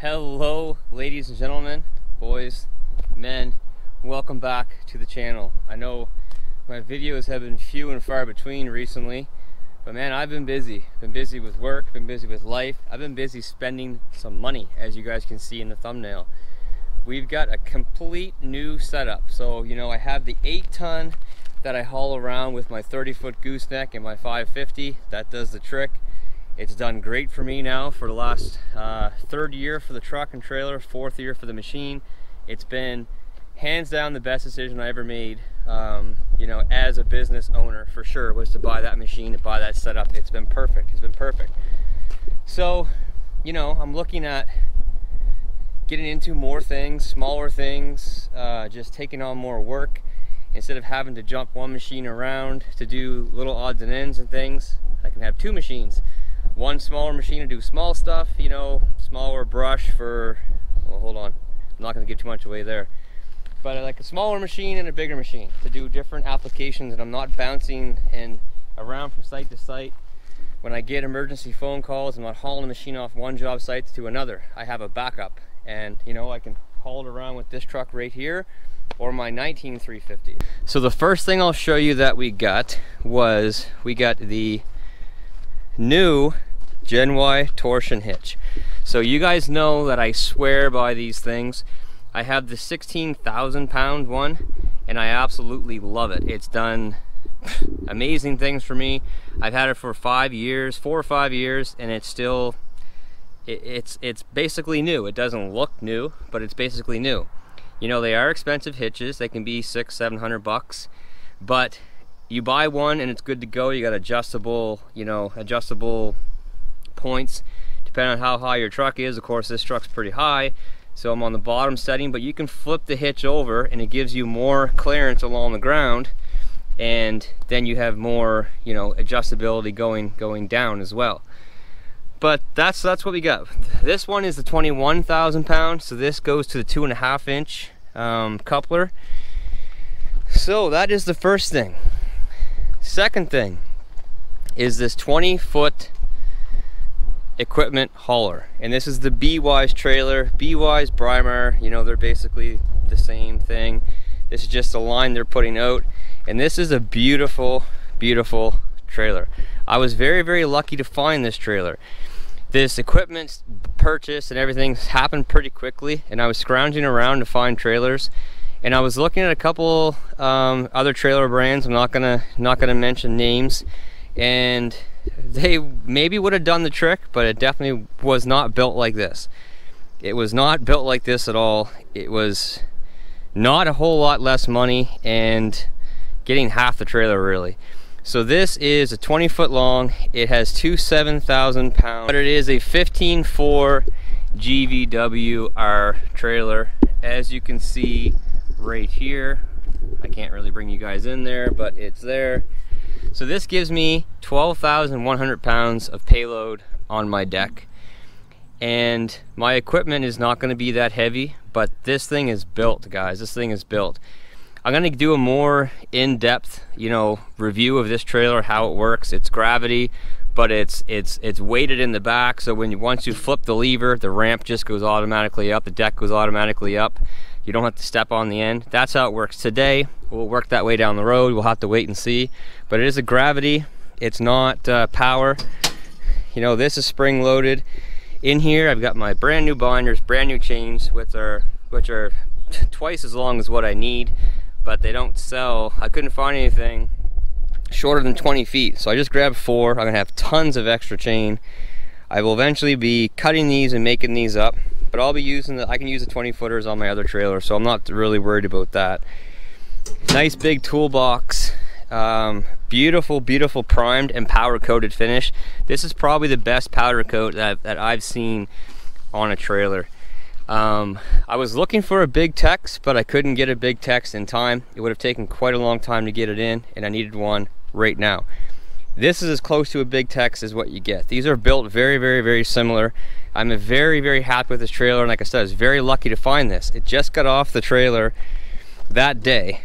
Hello, ladies and gentlemen, boys, men, welcome back to the channel. I know my videos have been few and far between recently, but man, I've been busy. Been busy with work, been busy with life. I've been busy spending some money, as you guys can see in the thumbnail. We've got a complete new setup. So, you know, I have the 8 ton that I haul around with my 30 foot gooseneck and my 550. That does the trick. It's done great for me now for the last uh, third year for the truck and trailer, fourth year for the machine. It's been hands down the best decision I ever made, um, you know, as a business owner for sure, was to buy that machine, to buy that setup. It's been perfect, it's been perfect. So, you know, I'm looking at getting into more things, smaller things, uh, just taking on more work instead of having to jump one machine around to do little odds and ends and things. I can have two machines one smaller machine to do small stuff, you know, smaller brush for, well, hold on, I'm not gonna give too much away there. But I like a smaller machine and a bigger machine to do different applications and I'm not bouncing and around from site to site. When I get emergency phone calls, I'm not hauling a machine off one job site to another. I have a backup and you know, I can haul it around with this truck right here or my 19350. So the first thing I'll show you that we got was we got the new Gen Y torsion hitch. So you guys know that I swear by these things. I have the 16,000 pound one and I absolutely love it. It's done amazing things for me. I've had it for five years, four or five years, and it's still, it, it's, it's basically new. It doesn't look new, but it's basically new. You know, they are expensive hitches. They can be six, seven hundred bucks, but you buy one and it's good to go. You got adjustable, you know, adjustable points depending on how high your truck is. Of course, this truck's pretty high, so I'm on the bottom setting, but you can flip the hitch over and it gives you more clearance along the ground and then you have more, you know, adjustability going going down as well. But that's that's what we got. This one is the 21,000 pound, so this goes to the two and a half inch um, coupler. So that is the first thing. Second thing is this 20 foot equipment hauler. And this is the B-Wise trailer. B-Wise, Bri-Mar, you know, they're basically the same thing. This is just a line they're putting out. And this is a beautiful, beautiful trailer. I was very, very lucky to find this trailer. This equipment purchase and everything happened pretty quickly and I was scrounging around to find trailers and I was looking at a couple um, other trailer brands. I'm not gonna not gonna mention names, and they maybe would have done the trick, but it definitely was not built like this. It was not built like this at all. It was not a whole lot less money and getting half the trailer really. So this is a 20 foot long. It has two 7,000 pound, but it is a 15.4 GVWR trailer. As you can see, right here. I can't really bring you guys in there, but it's there. So this gives me 12,100 pounds of payload on my deck. And my equipment is not gonna be that heavy, but this thing is built, guys. This thing is built. I'm gonna do a more in-depth, you know, review of this trailer, how it works. It's gravity, but it's it's it's weighted in the back. So when you once you flip the lever, the ramp just goes automatically up, the deck goes automatically up. You don't have to step on the end. That's how it works today. We'll work that way down the road. We'll have to wait and see. But it is a gravity. It's not uh, power. You know, this is spring loaded. In here, I've got my brand new binders, brand new chains, which are, which are twice as long as what I need, but they don't sell. I couldn't find anything shorter than 20 feet. So I just grabbed four. I'm gonna have tons of extra chain. I will eventually be cutting these and making these up but I'll be using the, I can use the 20 footers on my other trailer, so I'm not really worried about that. Nice big toolbox. Um, beautiful, beautiful primed and powder coated finish. This is probably the best powder coat that, that I've seen on a trailer. Um, I was looking for a big Tex, but I couldn't get a big Tex in time. It would have taken quite a long time to get it in, and I needed one right now. This is as close to a big Tex as what you get. These are built very, very, very similar. I'm very, very happy with this trailer. And like I said, I was very lucky to find this. It just got off the trailer that day.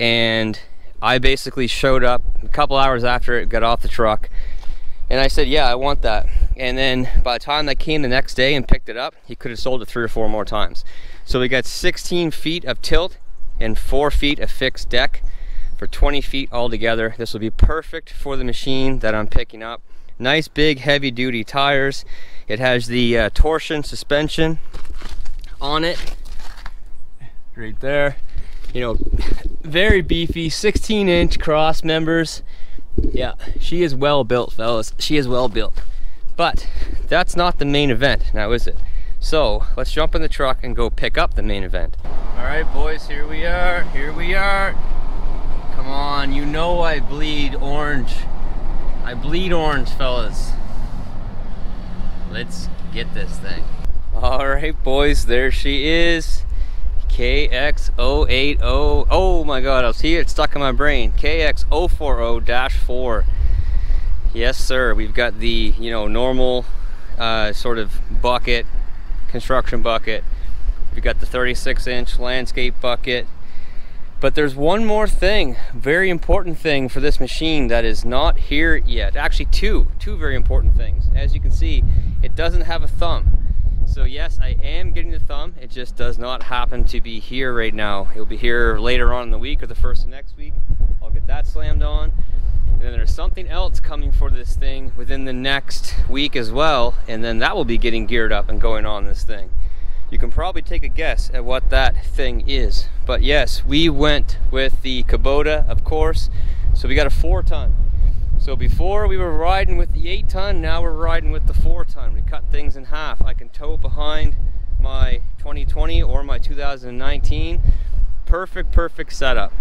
And I basically showed up a couple hours after it got off the truck. And I said, yeah, I want that. and then by the time I came the next day and picked it up, he could have sold it three or four more times. So we got 16 feet of tilt and four feet of fixed deck for 20 feet altogether. This will be perfect for the machine that I'm picking up. Nice big heavy duty tires. It has the uh, torsion suspension on it right there. You know, very beefy, 16 inch cross members. Yeah, she is well built, fellas. She is well built. But that's not the main event now, is it? So let's jump in the truck and go pick up the main event. All right, boys, here we are. Here we are. Come on, you know I bleed orange. I bleed orange, fellas. Let's get this thing. All right, boys, there she is. KX080. Oh my God, I'll see it stuck in my brain. KX040-4. Yes, sir. We've got the, you know, normal uh, sort of bucket, construction bucket. We've got the 36 inch landscape bucket. But there's one more thing, very important thing for this machine that is not here yet. Actually two, two very important things. As you can see, it doesn't have a thumb. So yes, I am getting the thumb. It just does not happen to be here right now. It'll be here later on in the week or the first of next week. I'll get that slammed on. And then there's something else coming for this thing within the next week as well. And then that will be getting geared up and going on this thing. You can probably take a guess at what that thing is. But yes, we went with the Kubota, of course. So we got a four ton. So before we were riding with the eight ton, now we're riding with the four ton. We cut things in half. I can tow behind my 2020 or my 2019. Perfect, perfect setup.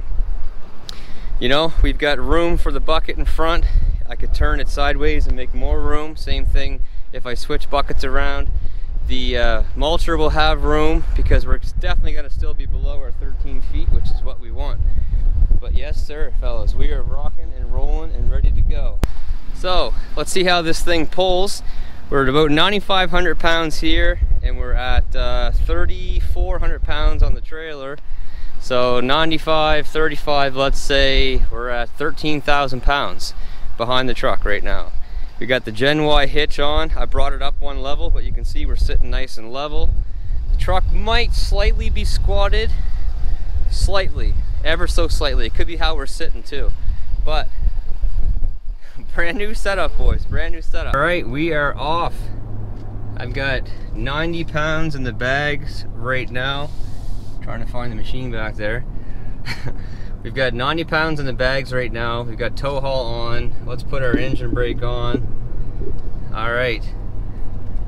You know, we've got room for the bucket in front. I could turn it sideways and make more room. Same thing if I switch buckets around. The uh, mulcher will have room because we're definitely going to still be below our 13 feet, which is what we want. But yes, sir, fellas, we are rocking and rolling and ready to go. So let's see how this thing pulls. We're at about 9,500 pounds here and we're at uh, 3,400 pounds on the trailer. So 95, 35, let's say we're at 13,000 pounds behind the truck right now. We got the Gen Y hitch on. I brought it up one level, but you can see we're sitting nice and level. The truck might slightly be squatted, slightly, ever so slightly. It could be how we're sitting too, but brand new setup, boys, brand new setup. All right, we are off. I've got 90 pounds in the bags right now. trying to find the machine back there. We've got 90 pounds in the bags right now. We've got tow haul on. Let's put our engine brake on. All right.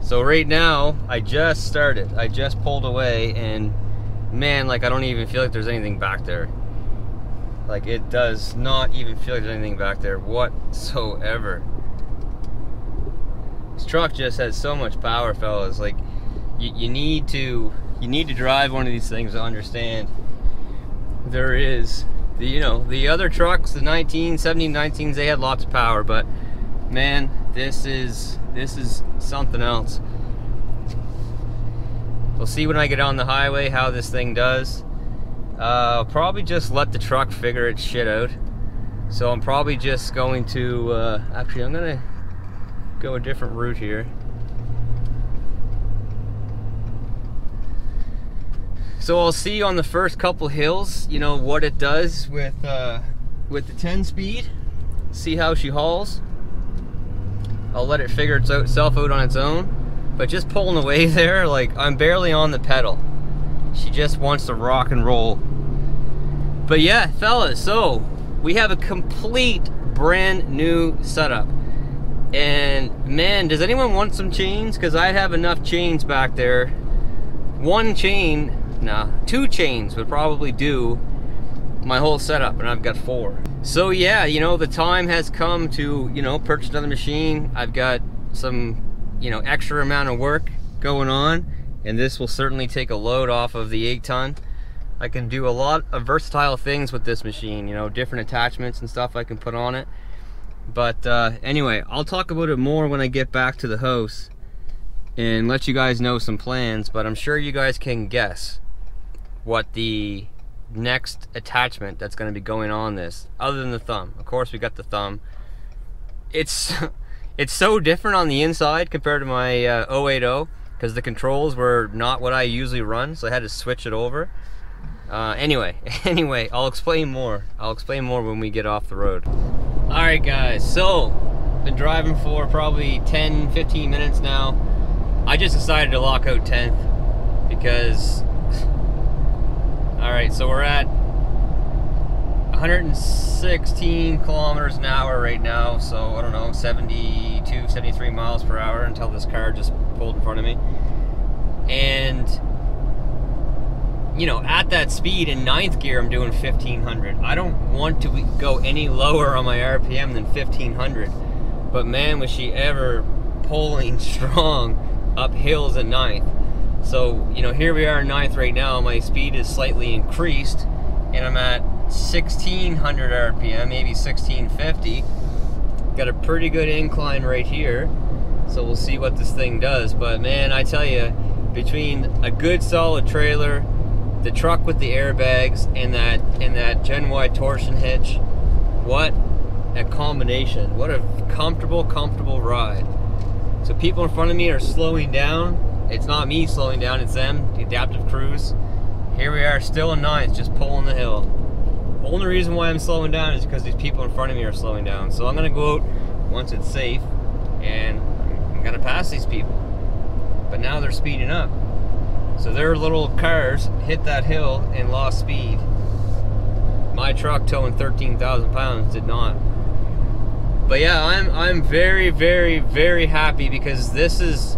So right now, I just started. I just pulled away and man, like I don't even feel like there's anything back there. Like it does not even feel like there's anything back there whatsoever. This truck just has so much power, fellas. Like you, you need to you need to drive one of these things to understand there is the you know the other trucks the 19 17 19s they had lots of power but man this is this is something else. We'll see when I get on the highway how this thing does. Uh, probably just let the truck figure its shit out. So I'm probably just going to uh, actually I'm gonna go a different route here So I'll see on the first couple hills, you know, what it does with uh, with the 10 speed. See how she hauls. I'll let it figure itself out on its own. But just pulling away there, like I'm barely on the pedal. She just wants to rock and roll. But yeah, fellas, so we have a complete brand new setup. And man, does anyone want some chains? Because I have enough chains back there. One chain now, two chains would probably do my whole setup, and I've got four. So yeah, you know, the time has come to, you know, purchase another machine. I've got some, you know, extra amount of work going on, and this will certainly take a load off of the 8 ton. I can do a lot of versatile things with this machine, you know, different attachments and stuff I can put on it. But uh, anyway, I'll talk about it more when I get back to the house and let you guys know some plans, but I'm sure you guys can guess what the next attachment that's going to be going on this other than the thumb of course we got the thumb it's it's so different on the inside compared to my uh, 080 because the controls were not what I usually run, so I had to switch it over. Uh, anyway, anyway, I'll explain more. I'll explain more when we get off the road. All right, guys, so been driving for probably 10, 15 minutes now. I just decided to lock out 10th because, all right, so we're at 116 kilometers an hour right now, so I don't know, 72, 73 miles per hour until this car just pulled in front of me. And you know, at that speed in ninth gear, I'm doing 1500. I don't want to go any lower on my RPM than 1500. But man, was she ever pulling strong up hills at ninth. So, you know, here we are in ninth right now. My speed is slightly increased and I'm at 1600 RPM, maybe 1650. Got a pretty good incline right here. So we'll see what this thing does. But man, I tell you, between a good solid trailer, the truck with the airbags and that and that Gen Y torsion hitch. What a combination. What a comfortable, comfortable ride. So people in front of me are slowing down. It's not me slowing down, it's them, the adaptive cruise. Here we are still in ninth, just pulling the hill. The only reason why I'm slowing down is because these people in front of me are slowing down. So I'm gonna go out once it's safe and I'm gonna pass these people. But now they're speeding up. So their little cars hit that hill and lost speed. My truck towing 13,000 pounds did not. But yeah, I'm I'm very very very happy because this is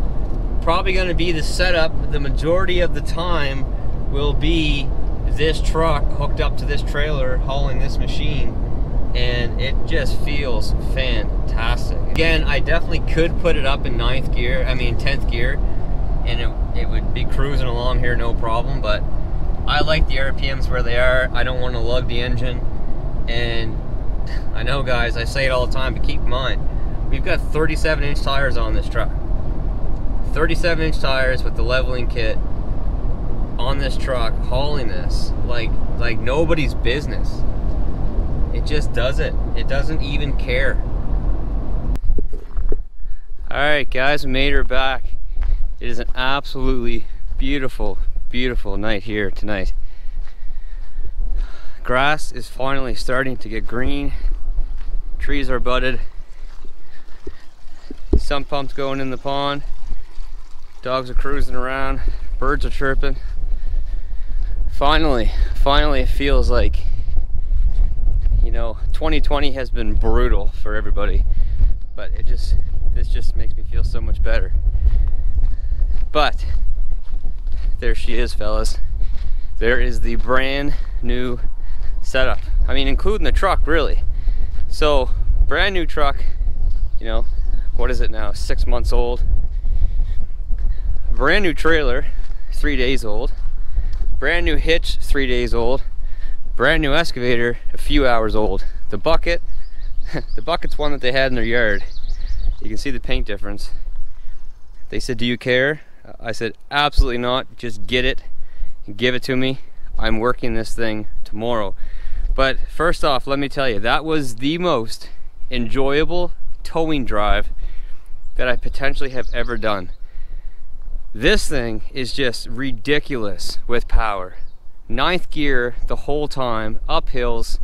probably going to be the setup. The majority of the time will be this truck hooked up to this trailer hauling this machine and it just feels fantastic. Again, I definitely could put it up in ninth gear, I mean 10th gear, and it, it would be cruising along here no problem but I like the RPMs where they are I don't want to lug the engine and I know guys I say it all the time but keep in mind we've got 37 inch tires on this truck 37 inch tires with the leveling kit on this truck hauling this like like nobody's business it just does it it doesn't even care all right guys we made her back it is an absolutely beautiful, beautiful night here tonight. Grass is finally starting to get green. Trees are budded. Sump pumps going in the pond. Dogs are cruising around. Birds are chirping. Finally, finally it feels like, you know, 2020 has been brutal for everybody. But it just, this just makes me feel so much better. But there she is, fellas. There is the brand new setup. I mean, including the truck, really. So, brand new truck, you know, what is it now? Six months old. Brand new trailer, three days old. Brand new hitch, three days old. Brand new excavator, a few hours old. The bucket, the bucket's one that they had in their yard. You can see the paint difference. They said, do you care? I said, absolutely not. Just get it give it to me. I'm working this thing tomorrow. But first off, let me tell you, that was the most enjoyable towing drive that I potentially have ever done. This thing is just ridiculous with power. Ninth gear the whole time, up hills.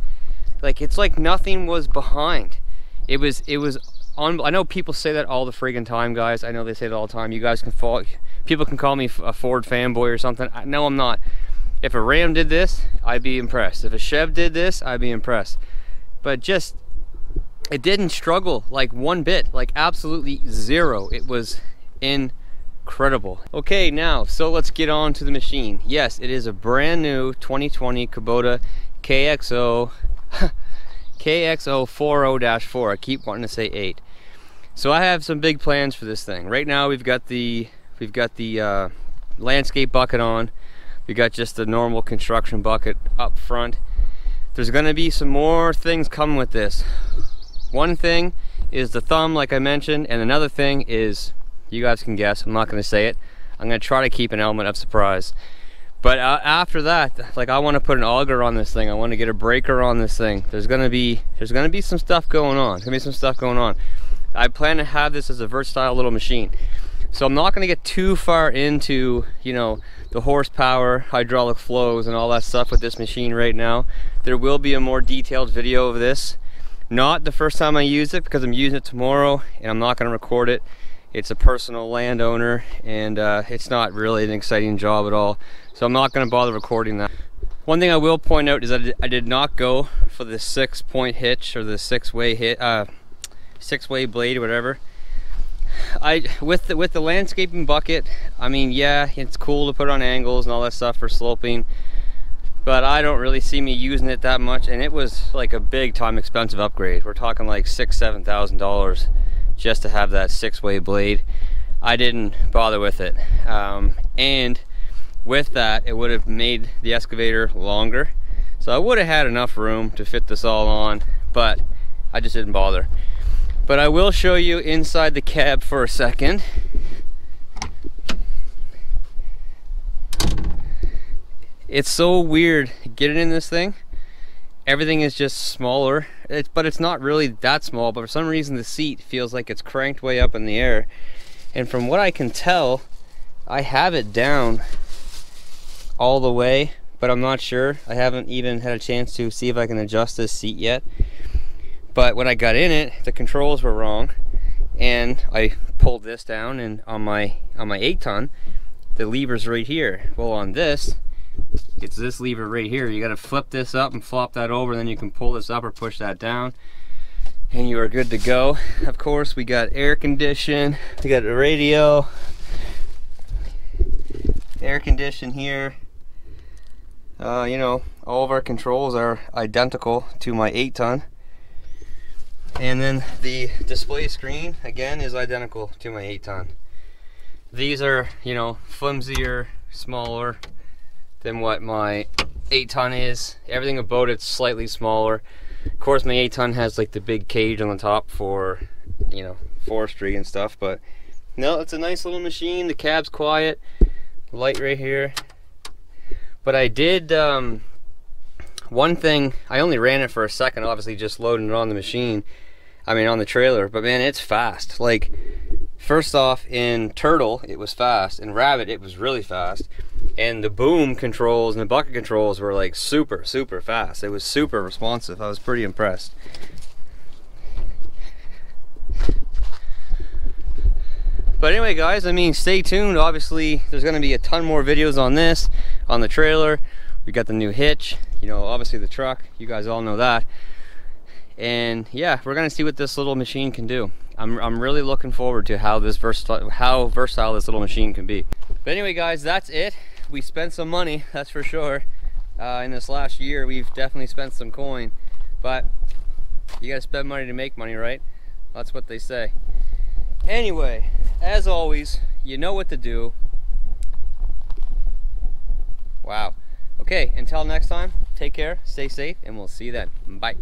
Like it's like nothing was behind. It was it was on I know people say that all the friggin' time, guys. I know they say it all the time. You guys can fall people can call me a Ford fanboy or something. I, no, I'm not. If a Ram did this, I'd be impressed. If a Chev did this, I'd be impressed. But just, it didn't struggle like one bit, like absolutely zero. It was incredible. Okay, now, so let's get on to the machine. Yes, it is a brand new 2020 Kubota KXO, KX040-4. I keep wanting to say 8. So I have some big plans for this thing. Right now we've got the We've got the uh, landscape bucket on. We got just the normal construction bucket up front. There's gonna be some more things coming with this. One thing is the thumb, like I mentioned, and another thing is, you guys can guess, I'm not gonna say it. I'm gonna try to keep an element of surprise. But uh, after that, like I want to put an auger on this thing. I want to get a breaker on this thing. There's gonna be there's gonna be some stuff going on. There's gonna be some stuff going on. I plan to have this as a versatile little machine. So I'm not gonna get too far into, you know, the horsepower, hydraulic flows and all that stuff with this machine right now. There will be a more detailed video of this. Not the first time I use it because I'm using it tomorrow and I'm not gonna record it. It's a personal landowner and uh, it's not really an exciting job at all. So I'm not gonna bother recording that. One thing I will point out is that I did not go for the six point hitch or the six way hit, uh, six way blade or whatever. I with the with the landscaping bucket, I mean, yeah, it's cool to put on angles and all that stuff for sloping, but I don't really see me using it that much. And it was like a big time expensive upgrade. We're talking like six, seven thousand dollars just to have that six-way blade. I didn't bother with it, um, and with that, it would have made the excavator longer. So I would have had enough room to fit this all on, but I just didn't bother. But I will show you inside the cab for a second. It's so weird getting in this thing. Everything is just smaller, it's, but it's not really that small, but for some reason the seat feels like it's cranked way up in the air. And from what I can tell, I have it down all the way, but I'm not sure. I haven't even had a chance to see if I can adjust this seat yet. But when I got in it, the controls were wrong, and I pulled this down, and on my on my eight ton, the lever's right here. Well, on this, it's this lever right here. You got to flip this up and flop that over, then you can pull this up or push that down, and you are good to go. Of course, we got air condition, we got a radio, air condition here. Uh, you know, all of our controls are identical to my 8 ton. And then the display screen, again, is identical to my 8 ton. These are, you know, flimsier, smaller than what my 8 ton is. Everything about it's slightly smaller. Of course, my 8 ton has like the big cage on the top for, you know, forestry and stuff. But no, it's a nice little machine. The cab's quiet. Light right here. But I did, um, one thing, I only ran it for a second, obviously just loading it on the machine. I mean on the trailer, but man, it's fast. Like, first off, in Turtle, it was fast. In Rabbit, it was really fast. And the boom controls and the bucket controls were like super, super fast. It was super responsive. I was pretty impressed. But anyway, guys, I mean, stay tuned. Obviously, there's going to be a ton more videos on this, on the trailer. We got the new hitch, you know, obviously the truck. You guys all know that and yeah we're gonna see what this little machine can do I'm, I'm really looking forward to how this versatile how versatile this little machine can be but anyway guys that's it we spent some money that's for sure. Uh, in this last year we've definitely spent some coin. But you gotta spend money to make money right? That's what they say. Anyway as always you know what to do. Wow. Okay until next time take care stay safe and we'll see you then. Bye